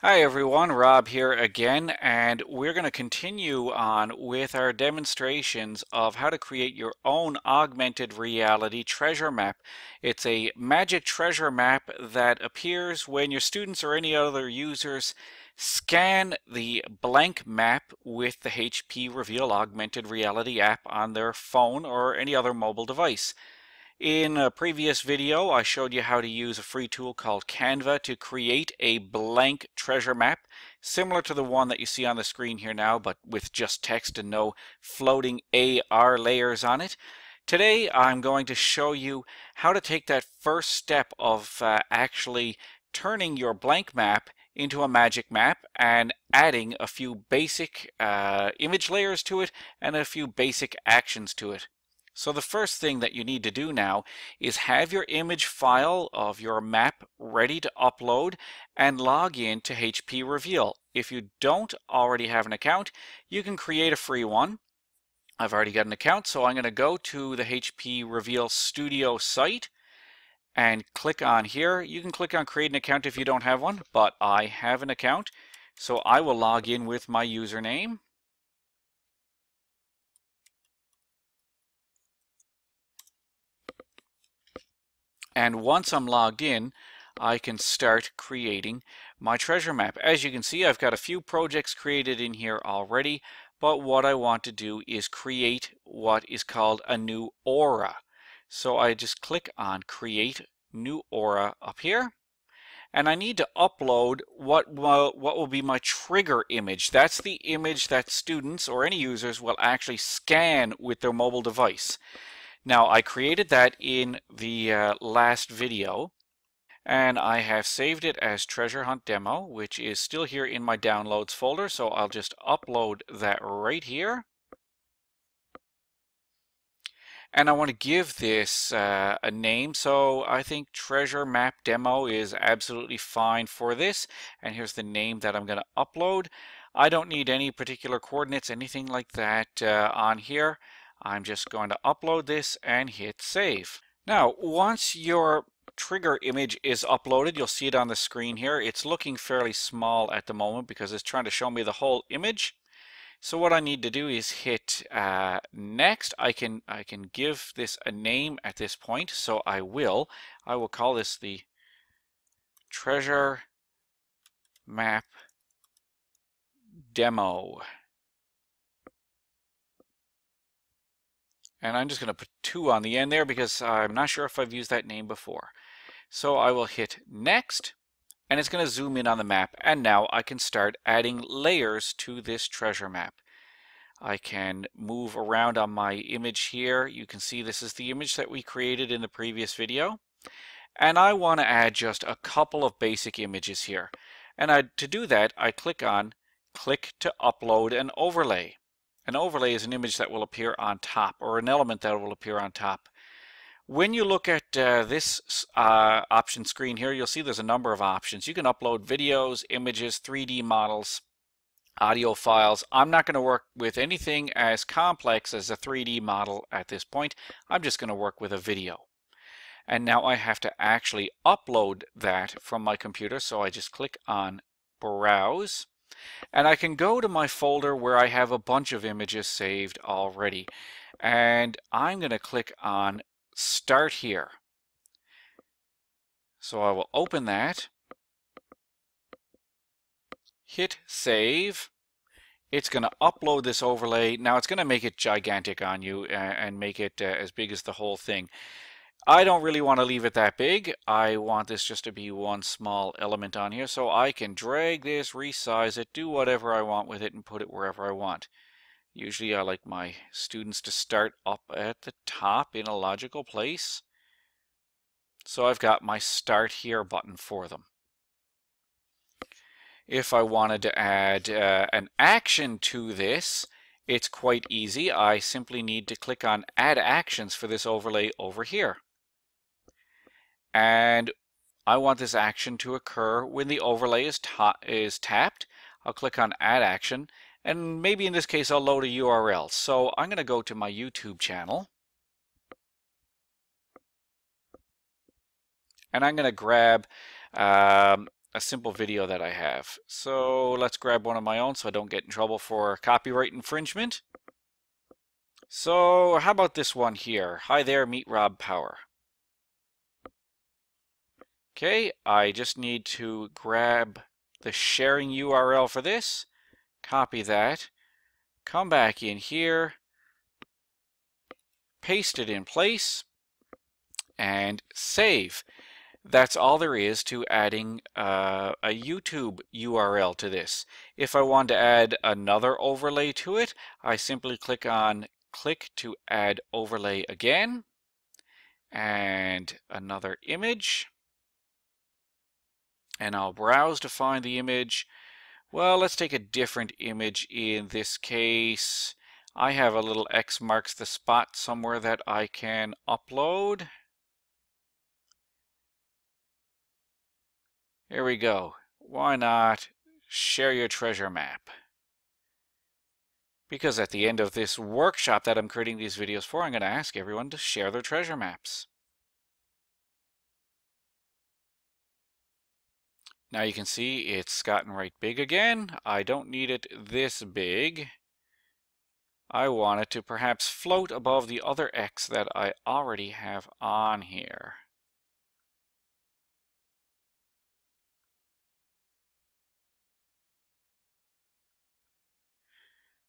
Hi everyone, Rob here again, and we're going to continue on with our demonstrations of how to create your own augmented reality treasure map. It's a magic treasure map that appears when your students or any other users scan the blank map with the HP Reveal Augmented Reality app on their phone or any other mobile device. In a previous video, I showed you how to use a free tool called Canva to create a blank treasure map, similar to the one that you see on the screen here now, but with just text and no floating AR layers on it. Today, I'm going to show you how to take that first step of uh, actually turning your blank map into a magic map and adding a few basic uh, image layers to it and a few basic actions to it. So the first thing that you need to do now is have your image file of your map ready to upload and log in to HP Reveal. If you don't already have an account, you can create a free one. I've already got an account, so I'm going to go to the HP Reveal Studio site and click on here. You can click on create an account if you don't have one, but I have an account. So I will log in with my username. And once I'm logged in, I can start creating my treasure map. As you can see, I've got a few projects created in here already, but what I want to do is create what is called a new aura. So I just click on create new aura up here and I need to upload what will, what will be my trigger image. That's the image that students or any users will actually scan with their mobile device. Now I created that in the uh, last video and I have saved it as Treasure Hunt Demo, which is still here in my downloads folder. So I'll just upload that right here. And I want to give this uh, a name. So I think Treasure Map Demo is absolutely fine for this. And here's the name that I'm going to upload. I don't need any particular coordinates, anything like that uh, on here. I'm just going to upload this and hit save. Now, once your trigger image is uploaded, you'll see it on the screen here. It's looking fairly small at the moment because it's trying to show me the whole image. So what I need to do is hit uh, next. I can I can give this a name at this point, so I will. I will call this the treasure map demo. And I'm just going to put 2 on the end there because I'm not sure if I've used that name before. So I will hit next and it's going to zoom in on the map and now I can start adding layers to this treasure map. I can move around on my image here. You can see this is the image that we created in the previous video. And I want to add just a couple of basic images here. And I, to do that, I click on click to upload an overlay. An overlay is an image that will appear on top or an element that will appear on top. When you look at uh, this uh, option screen here, you'll see there's a number of options. You can upload videos, images, 3D models, audio files. I'm not going to work with anything as complex as a 3D model at this point. I'm just going to work with a video. And now I have to actually upload that from my computer. So I just click on Browse. And I can go to my folder where I have a bunch of images saved already. And I'm going to click on Start Here. So I will open that, hit Save. It's going to upload this overlay. Now it's going to make it gigantic on you and make it uh, as big as the whole thing. I don't really want to leave it that big. I want this just to be one small element on here. So I can drag this, resize it, do whatever I want with it and put it wherever I want. Usually I like my students to start up at the top in a logical place. So I've got my start here button for them. If I wanted to add uh, an action to this, it's quite easy. I simply need to click on add actions for this overlay over here. And I want this action to occur when the overlay is, is tapped. I'll click on add action and maybe in this case I'll load a URL. So I'm going to go to my YouTube channel and I'm going to grab um, a simple video that I have. So let's grab one of my own so I don't get in trouble for copyright infringement. So how about this one here? Hi there, meet Rob Power. Okay, I just need to grab the sharing URL for this, copy that, come back in here, paste it in place, and save. That's all there is to adding uh, a YouTube URL to this. If I want to add another overlay to it, I simply click on click to add overlay again and another image and I'll browse to find the image. Well, let's take a different image in this case. I have a little X marks the spot somewhere that I can upload. Here we go. Why not share your treasure map? Because at the end of this workshop that I'm creating these videos for, I'm going to ask everyone to share their treasure maps. Now you can see it's gotten right big again. I don't need it this big. I want it to perhaps float above the other X that I already have on here.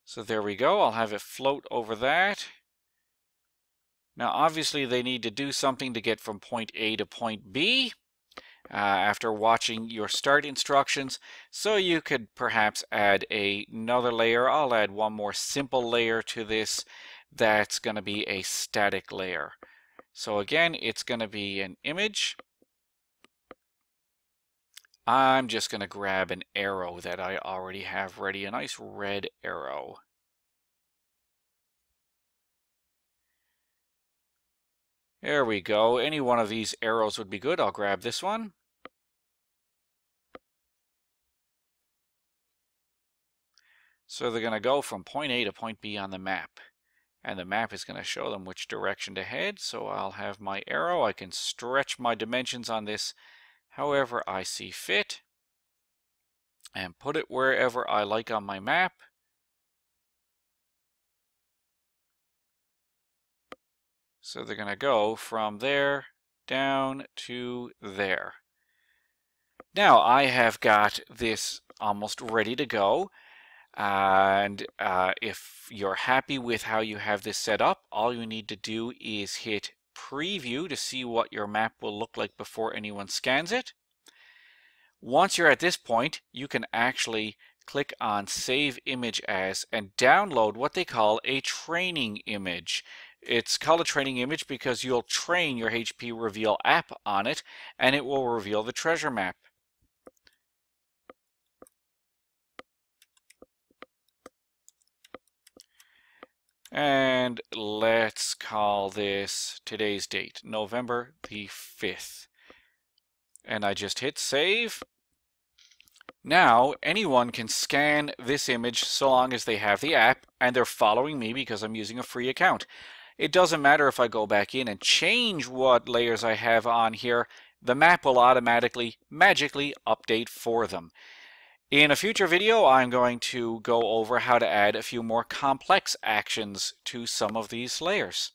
So there we go. I'll have it float over that. Now obviously they need to do something to get from point A to point B uh, after watching your start instructions. So you could perhaps add a, another layer. I'll add one more simple layer to this. That's going to be a static layer. So again, it's going to be an image. I'm just going to grab an arrow that I already have ready, a nice red arrow. There we go. Any one of these arrows would be good. I'll grab this one. So they're going to go from point A to point B on the map. And the map is going to show them which direction to head. So I'll have my arrow. I can stretch my dimensions on this however I see fit. And put it wherever I like on my map. So they're going to go from there down to there. Now I have got this almost ready to go. And uh, if you're happy with how you have this set up, all you need to do is hit preview to see what your map will look like before anyone scans it. Once you're at this point, you can actually click on Save Image As and download what they call a training image. It's called a training image because you'll train your HP Reveal app on it and it will reveal the treasure map. And let's call this today's date, November the 5th. And I just hit save. Now, anyone can scan this image so long as they have the app and they're following me because I'm using a free account. It doesn't matter if I go back in and change what layers I have on here, the map will automatically, magically update for them. In a future video, I'm going to go over how to add a few more complex actions to some of these layers.